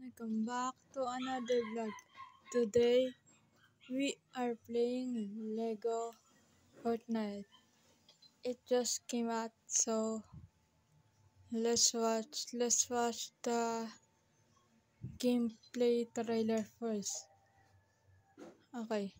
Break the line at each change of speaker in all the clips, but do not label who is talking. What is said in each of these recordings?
Welcome back to another vlog. Today we are playing Lego Fortnite. It just came out so let's watch let's watch the gameplay trailer first. Okay.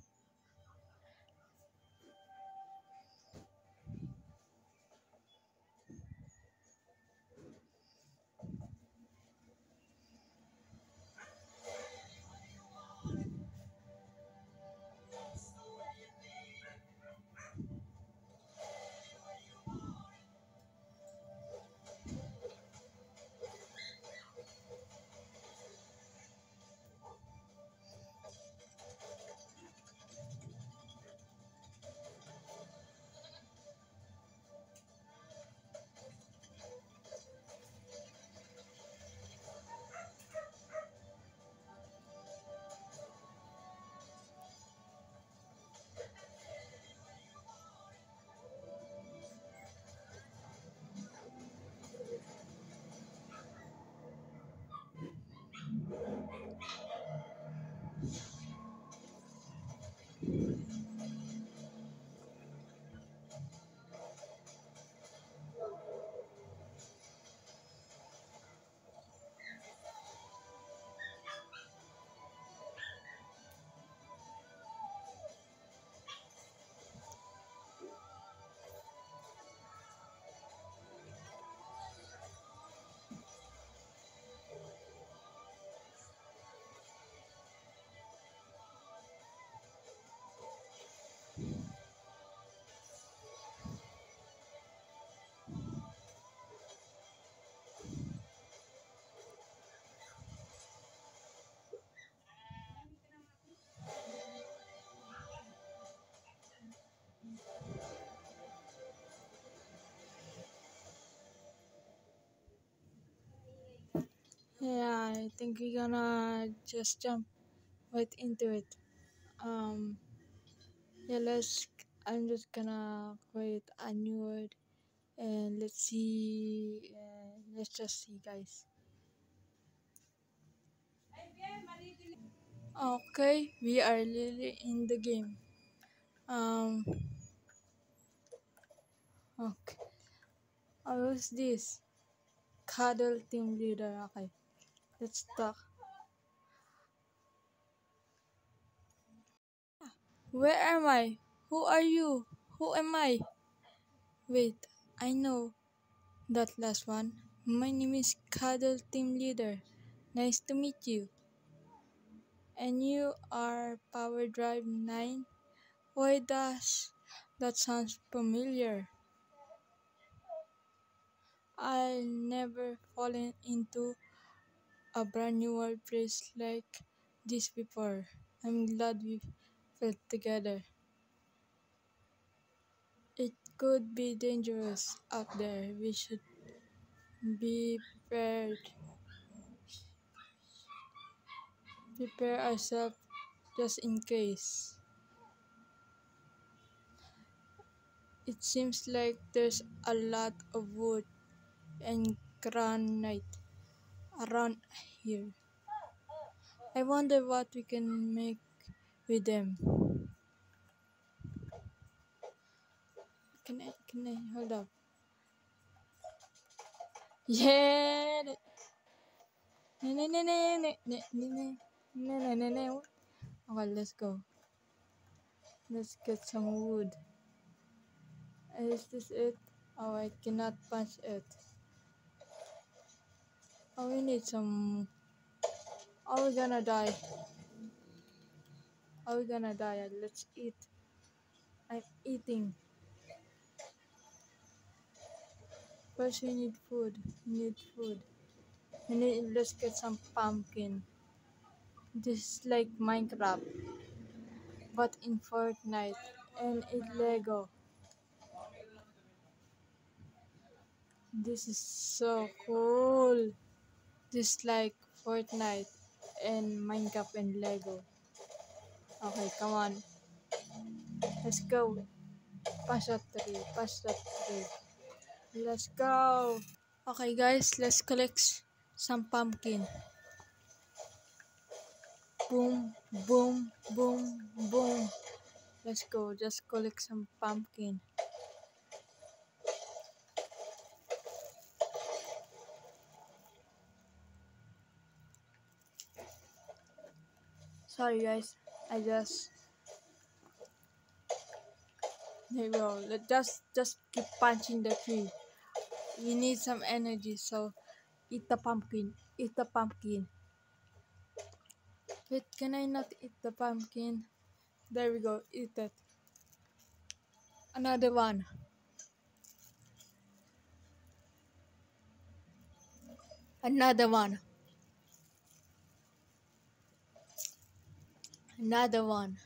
Think we're gonna just jump right into it. Um, yeah, let's. I'm just gonna create a new word and let's see. Uh, let's just see, guys. Okay, we are really in the game. Um. Okay. Oh, who's this? Cuddle team leader. Okay. Let's talk. Where am I? Who are you? Who am I? Wait, I know that last one. My name is Cuddle Team Leader. Nice to meet you. And you are Power Drive 9? Why does that sounds familiar? I've never fallen into a brand new workplace like this before. I'm glad we felt together. It could be dangerous out there. We should be prepared. Prepare ourselves just in case. It seems like there's a lot of wood and granite around here. I wonder what we can make with them. Can I, can I, hold up. Yeah! Okay, let's go. Let's get some wood. Is this it? Oh, I cannot punch it. Oh, we need some. Oh, we're gonna die. Oh, we're gonna die. Let's eat. I'm eating. First, we need food. We need food. We need. Let's get some pumpkin. This is like Minecraft, but in Fortnite and in Lego. This is so cool. This like Fortnite and Minecraft and Lego. Okay, come on. Let's go. Pass that tree. Pass that tree. Let's go. Okay guys, let's collect some pumpkin. Boom, boom, boom, boom. Let's go. Just collect some pumpkin. Sorry guys, I just there you go. Let just just keep punching the tree. We need some energy, so eat the pumpkin. Eat the pumpkin. Wait, can I not eat the pumpkin? There we go. Eat it. Another one. Another one. Another one.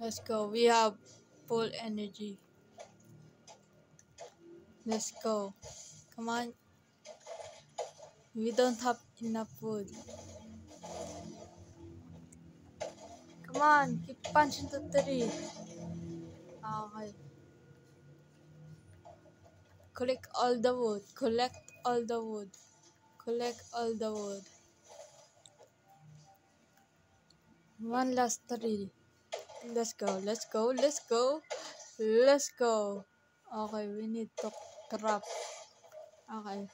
Let's go. We have full energy. Let's go. Come on. We don't have enough food. Come on. Keep punching the tree. Ah, okay. Collect all the wood. Collect all the wood. Collect all the wood. One last tree. Let's go. Let's go. Let's go. Let's go. Okay, we need to craft. Okay.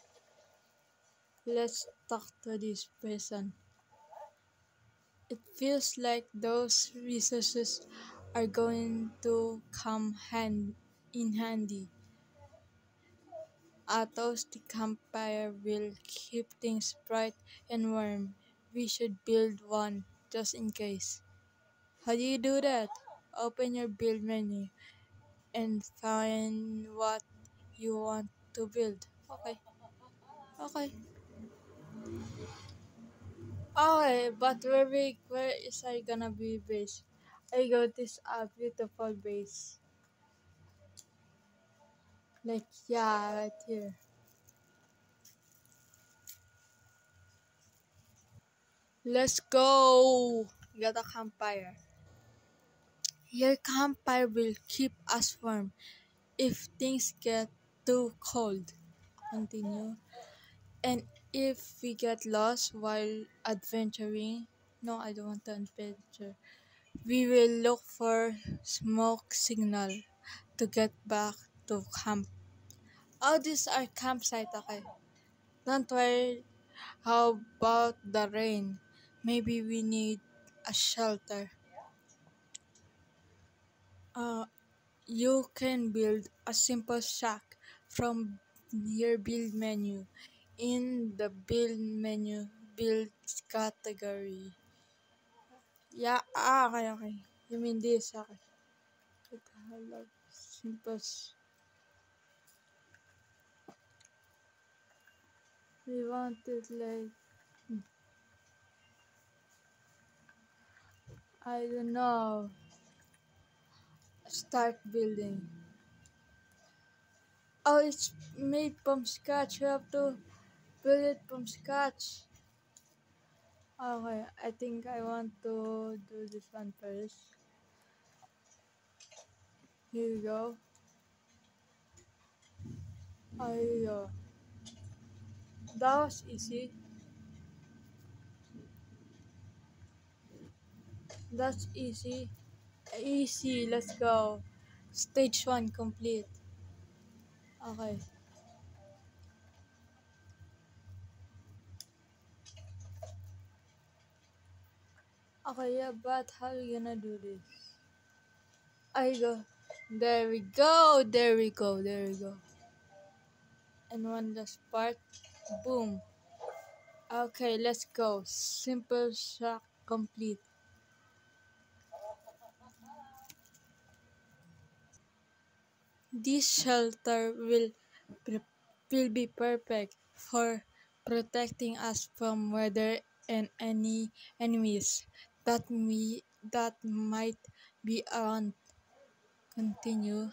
Let's talk to this person. It feels like those resources are going to come hand in handy. A toasty campfire will keep things bright and warm. We should build one just in case. How do you do that? Open your build menu and find what you want to build. Okay. Okay. Okay, but where we where is I gonna be based? I got this uh, beautiful base. Like yeah, right here. Let's go! Got a campfire. Your campfire will keep us warm if things get too cold. Continue. And if we get lost while adventuring, no, I don't want to adventure. We will look for smoke signal to get back to camp. Oh, these are campsite, okay. Don't worry. How about the rain? Maybe we need a shelter. Uh, you can build a simple shack from your build menu. In the build menu, build category. Yeah, ah, okay, okay. You mean this, okay. Tagalog, simple. We want it like, I don't know. Start building. Oh, it's made from scratch. You have to build it from scratch. Oh, okay, I think I want to do this one first. Here we go. Oh, here we go. That was easy. That's easy. Easy, let's go. Stage 1 complete. Okay. Okay, yeah, but how are we gonna do this? I go. There we go. There we go. There we go. And one last part. Boom. Okay, let's go. Simple shock complete. This shelter will will be perfect for protecting us from weather and any enemies that me that might be around. Continue.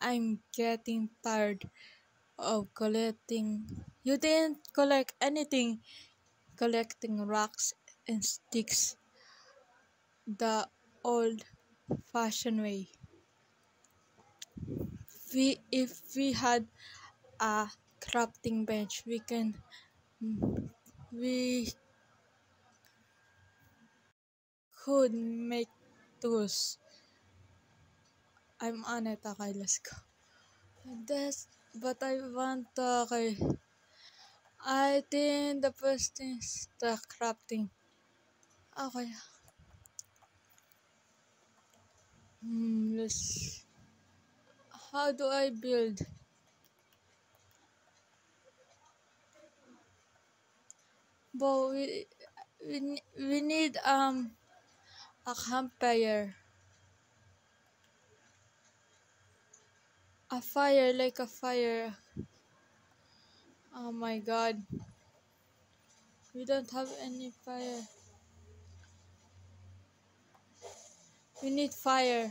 I'm getting tired of collecting. You didn't collect anything. Collecting rocks and sticks the old-fashioned way. We if we had a crafting bench. We can we could make tools. I'm let's go. That's but I want uh, okay. I think the first thing is the crafting. Okay. Hmm, let's. How do I build? But we, we, we need um a campfire. A fire like a fire. Oh my god. We don't have any fire. We need fire.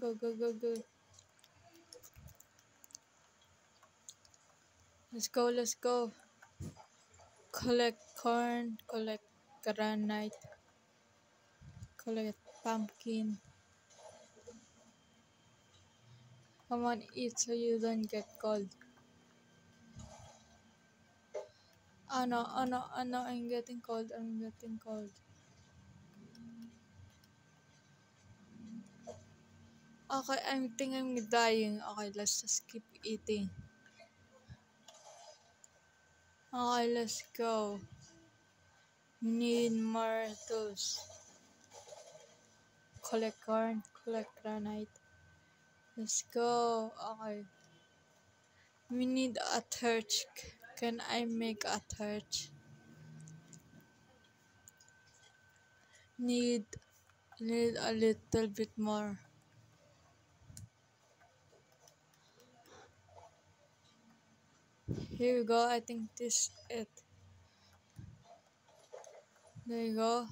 Go, go, go, go. Let's go, let's go. Collect corn, collect granite, collect pumpkin. Come on, eat so you don't get cold. Oh no, oh no, oh no, I'm getting cold, I'm getting cold. Okay, I think I'm dying. Okay, let's just keep eating. Okay, let's go. Need more tools. Collect corn, collect granite. Let's go. Okay. We need a torch. Can I make a torch? Need need a little bit more. Here we go. I think this it. There you go.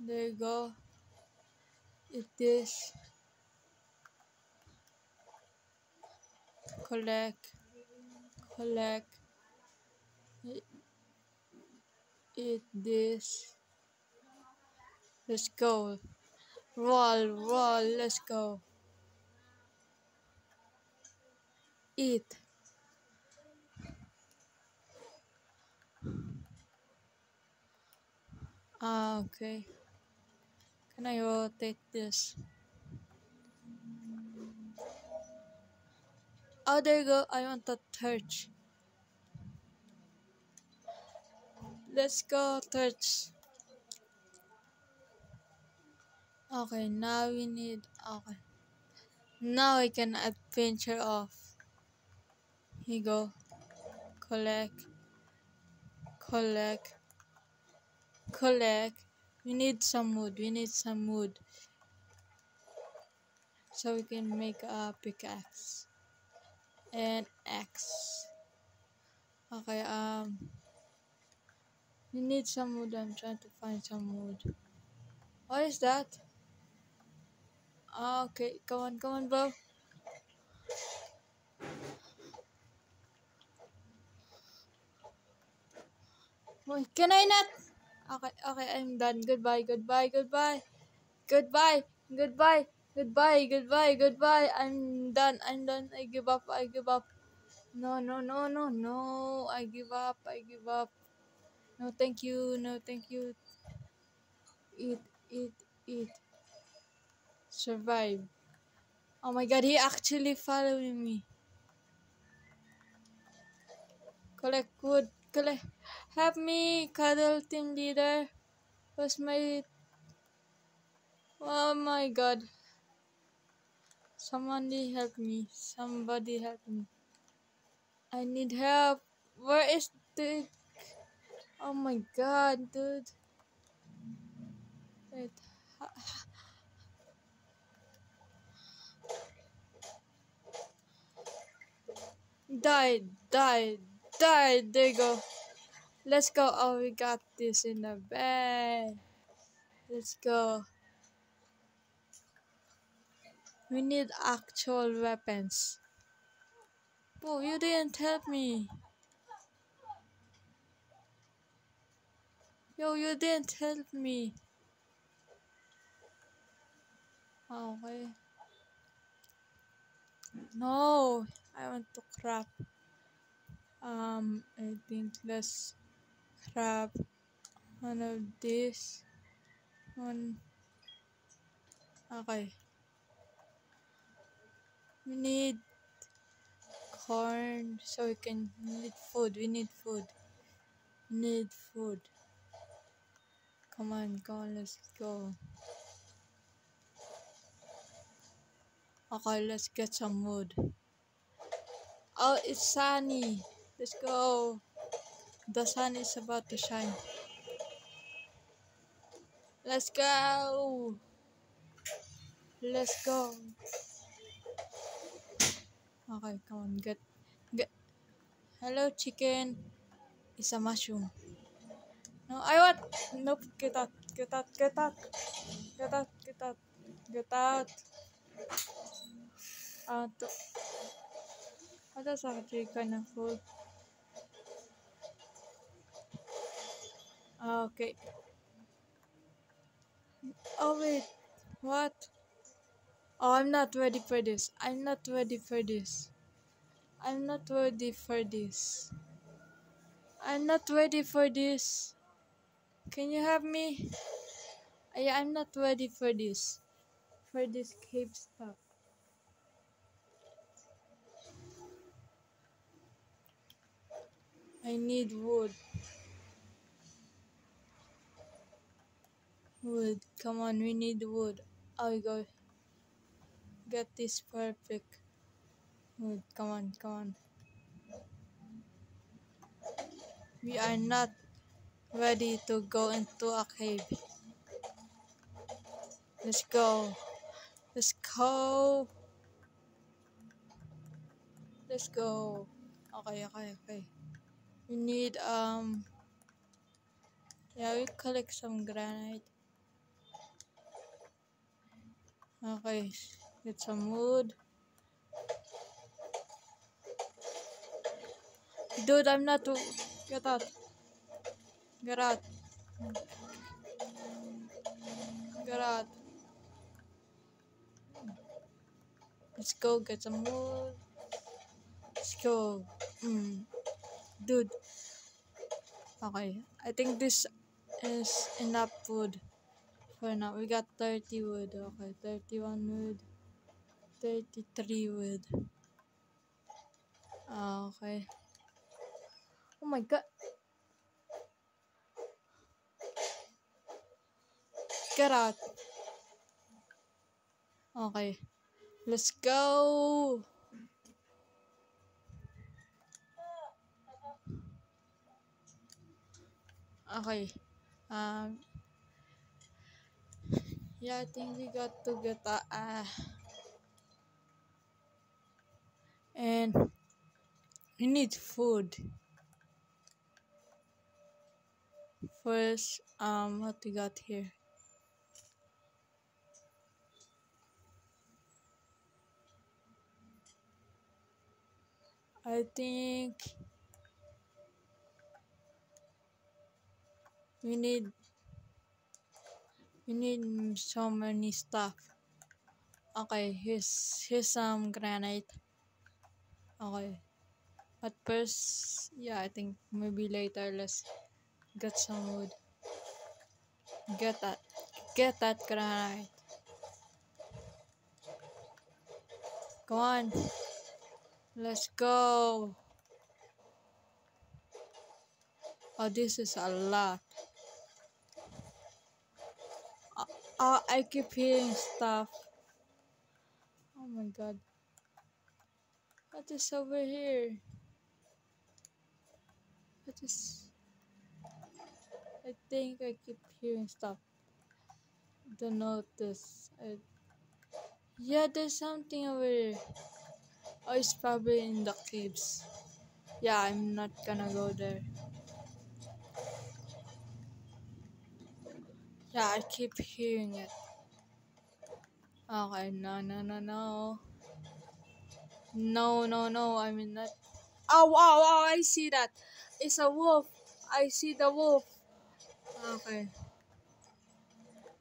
There you go. It is. Collect. Collect. Eat this. Let's go. Roll, roll, let's go. Eat. Ah, okay. Can I rotate this? Oh, there you go. I want a torch. Let's go, torch. Okay, now we need. Okay. Now I can adventure off. Here you go. Collect. Collect collect we need some wood we need some wood so we can make a pickaxe and X. okay um we need some wood i'm trying to find some wood what is that oh, okay come on come on bro Wait, can I not? Okay, okay, I'm done. Goodbye, goodbye, goodbye. Goodbye, goodbye, goodbye, goodbye, goodbye. I'm done, I'm done. I give up, I give up. No, no, no, no, no. I give up, I give up. No, thank you, no, thank you. Eat, eat, eat. Survive. Oh my god, he actually following me. Collect wood, collect. Help me, cuddle team leader. Where's my... Oh my god. Somebody help me. Somebody help me. I need help. Where is the... Oh my god, dude. Wait. Die, die, died. There you go. Let's go. Oh, we got this in the bag. Let's go. We need actual weapons. Oh, you didn't help me. Yo, you didn't help me. Okay. No, I want to crap. Um, I think let's crap one of this. One. Okay. We need corn so we can need food. We need food. We need food. Come on, come on, let's go. Okay, let's get some wood. Oh, it's sunny. Let's go. The sun is about to shine. Let's go. Let's go. Okay, come on, get, get. Hello, chicken. It's a mushroom. No, I want. Nope, get out, get out, get out, get out, get out, get out. Uh, to, oh, that's actually kind of full. Okay. Oh wait, what? Oh, I'm not ready for this. I'm not ready for this. I'm not ready for this. I'm not ready for this. Can you help me? I, I'm not ready for this. For this cave stuff. I need wood. Wood. Come on, we need wood. We go. Get this perfect. Come on, come on. We are not ready to go into a cave. Let's go. Let's go. Let's go. Okay, okay, okay. We need, um, yeah, we collect some granite. Okay, get some wood. Dude, I'm not to get out. Get out. Get out. Let's go get some wood. Let's go. Mm. Dude. Okay. I think this is enough wood for now. We got 30 wood. Okay. 31 wood. 33 wood. Ah, okay. Oh my god. Get out. Okay. Let's go. Okay. Um. Yeah, I think we got to get a. Uh, and we need food. First, um, what we got here? I think we need we need so many stuff. Okay, here's here's some granite. Okay. But first, yeah, I think maybe later let's get some wood. Get that. Get that granite. Go on. Let's go. Oh, this is a lot. Uh, I keep hearing stuff. Oh my god. What is over here? What is... I think I keep hearing stuff. Don't notice. I... Yeah, there's something over here. Oh, it's probably in the caves. Yeah, I'm not gonna go there. Yeah, I keep hearing it. Oh, okay, no, no, no, no. No, no, no, I mean that. Oh, wow, wow, I see that. It's a wolf. I see the wolf. Ah, okay.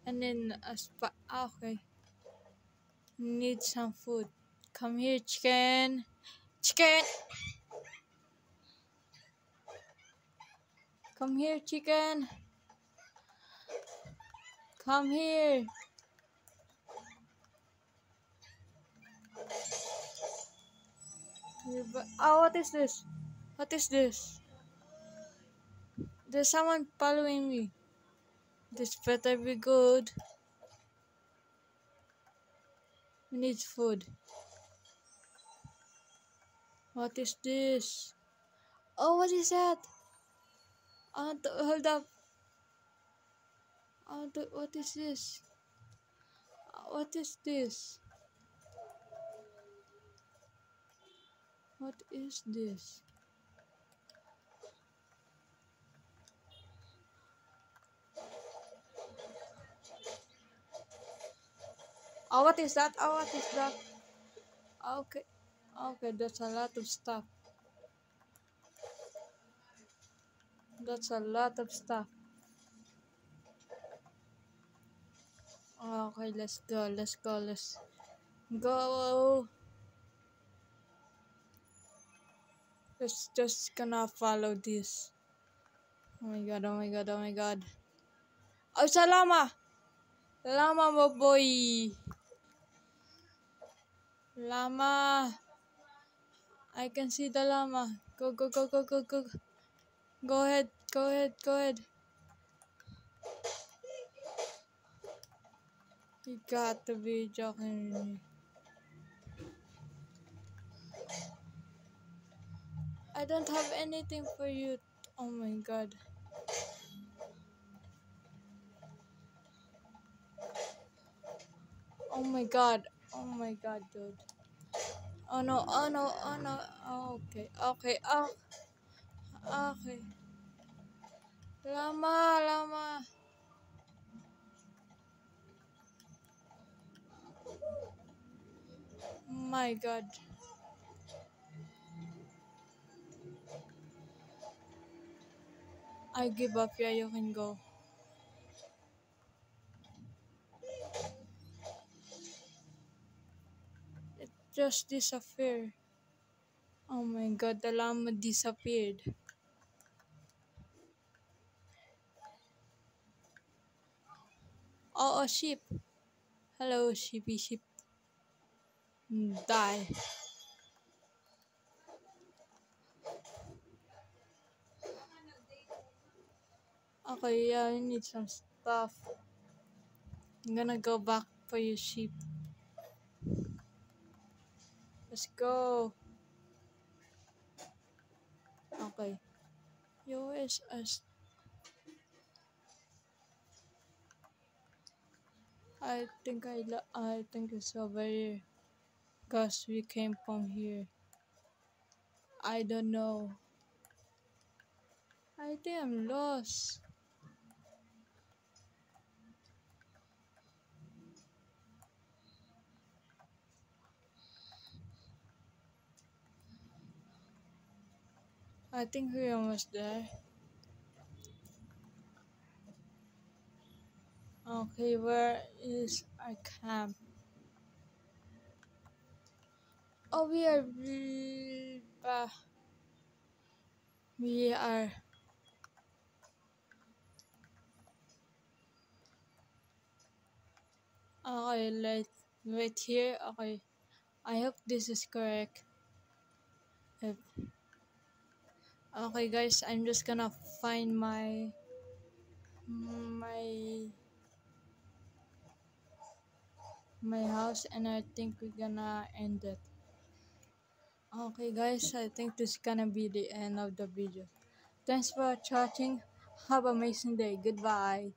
And then a spot. Ah, okay. Need some food. Come here, chicken. Chicken! Come here, chicken. Come here. Oh, what is this? What is this? There's someone following me. This better be good. We need food. What is this? Oh, what is that? Uh, hold up. Uh, what is this? Uh, what is this? What is this? Oh, what is that? Oh, what is that? Okay. Okay, that's a lot of stuff. That's a lot of stuff. Okay, let's go, let's go, let's go. Let's just gonna follow this. Oh my god, oh my god, oh my god. Oh, salama! Lama mo, boy! Lama! I can see the llama. Go, go, go, go, go, go. Go ahead, go ahead, go ahead. You got to be joking me. I don't have anything for you. Oh my god. Oh my god. Oh my god, dude. Oh no, oh no, oh no. Oh, okay, okay, oh. Okay. Lama, lama. Oh my god. I give up. Yeah, you can go. It just disappeared. Oh my god, the llama disappeared. Oh, a sheep. Hello, sheepy sheep. Die. Okay, yeah, I need some stuff. I'm gonna go back for your sheep. Let's go. Okay. Yo, is us. I think I I think it's over here. Cause we came from here. I don't know. I think I'm lost. I think we're almost there. Okay, where is our camp? Oh, we are. Uh, we are. Okay, let wait here. Okay, I hope this is correct. Okay guys, I'm just gonna find my my my house and I think we're gonna end it. Okay guys, I think this is gonna be the end of the video. Thanks for watching. Have an amazing day. Goodbye.